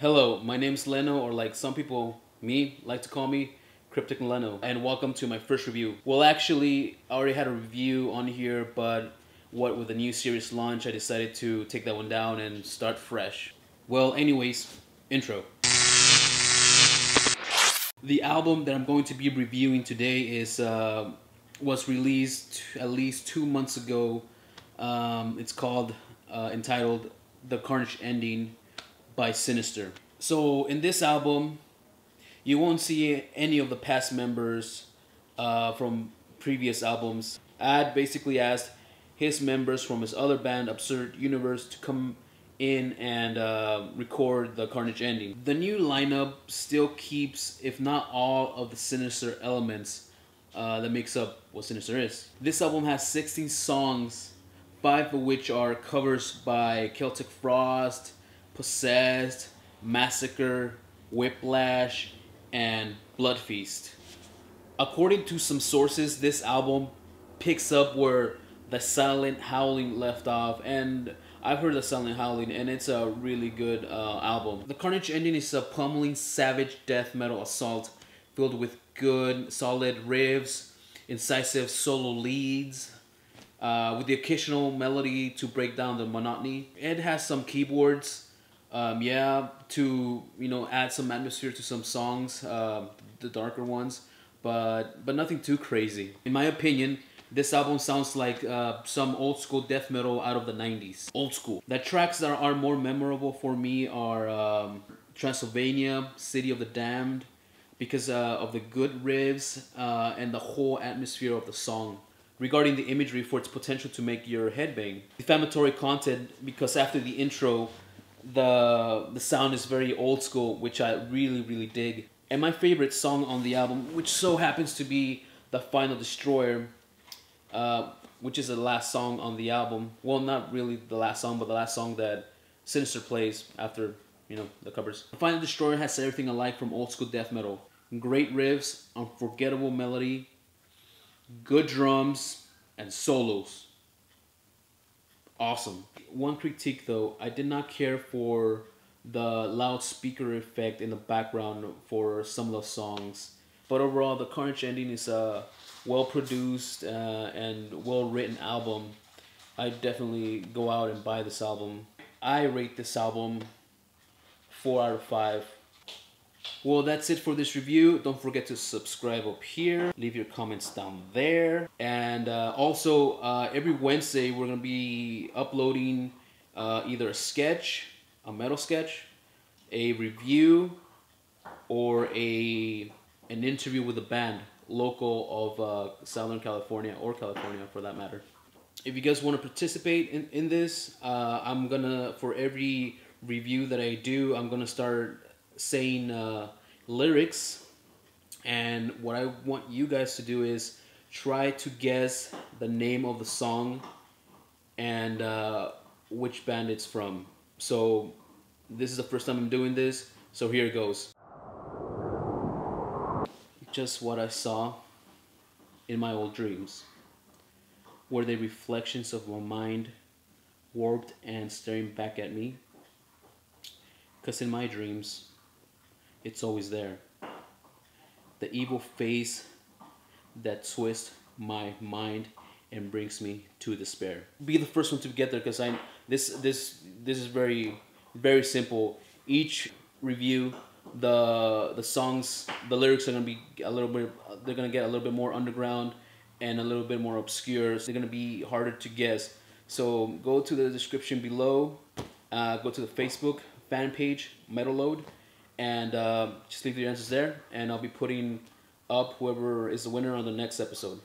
Hello, my name's Leno, or like some people, me, like to call me Cryptic Leno, and welcome to my first review. Well, actually, I already had a review on here, but what with the new series launch, I decided to take that one down and start fresh. Well, anyways, intro. The album that I'm going to be reviewing today is uh, was released at least two months ago. Um, it's called uh, entitled "The Carnage Ending" by Sinister. So in this album, you won't see any of the past members uh, from previous albums. Aad basically asked his members from his other band, Absurd Universe, to come in and uh, record the Carnage ending. The new lineup still keeps, if not all, of the Sinister elements uh, that makes up what Sinister is. This album has 16 songs, five of which are covers by Celtic Frost, Possessed, Massacre, Whiplash, and Blood Feast. According to some sources, this album picks up where the Silent Howling left off, and I've heard the Silent Howling, and it's a really good uh, album. The Carnage ending is a pummeling, savage death metal assault filled with good, solid riffs, incisive solo leads, uh, with the occasional melody to break down the monotony. It has some keyboards um, yeah, to you know add some atmosphere to some songs, uh, the darker ones, but but nothing too crazy. In my opinion, this album sounds like uh, some old school death metal out of the '90s. Old school. The tracks that are more memorable for me are um, Transylvania, City of the Damned, because uh, of the good riffs uh, and the whole atmosphere of the song regarding the imagery for its potential to make your head bang. Defamatory content because after the intro, the the sound is very old school, which I really really dig. And my favorite song on the album, which so happens to be the Final Destroyer, uh, which is the last song on the album. Well, not really the last song, but the last song that Sinister plays after you know the covers. The Final Destroyer has everything I like from old school death metal. Great riffs, unforgettable melody, good drums, and solos awesome. One critique though, I did not care for the loudspeaker effect in the background for some of the songs. But overall, the Carnage ending is a well produced uh, and well written album. I definitely go out and buy this album. I rate this album 4 out of 5. Well, that's it for this review. Don't forget to subscribe up here. Leave your comments down there. And uh, also, uh, every Wednesday, we're going to be uploading uh, either a sketch, a metal sketch, a review, or a an interview with a band local of uh, Southern California or California for that matter. If you guys want to participate in, in this, uh, I'm going to, for every review that I do, I'm going to start saying uh, lyrics, and what I want you guys to do is try to guess the name of the song and uh, which band it's from. So this is the first time I'm doing this, so here it goes. Just what I saw in my old dreams. Were they reflections of my mind, warped and staring back at me? Because in my dreams, it's always there. The evil face that twists my mind and brings me to despair. Be the first one to get there because I this this this is very very simple. Each review, the the songs, the lyrics are gonna be a little bit. They're gonna get a little bit more underground and a little bit more obscure. So they're gonna be harder to guess. So go to the description below. Uh, go to the Facebook fan page, Metal Load and uh, just leave your answers there, and I'll be putting up whoever is the winner on the next episode.